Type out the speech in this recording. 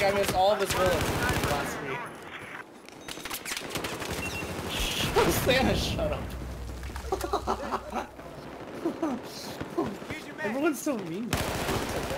like I missed all of his bullets last week. Santa, shut up. Everyone's so mean.